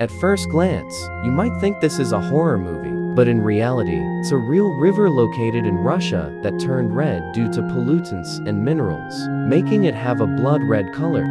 At first glance, you might think this is a horror movie, but in reality, it's a real river located in Russia that turned red due to pollutants and minerals, making it have a blood red color.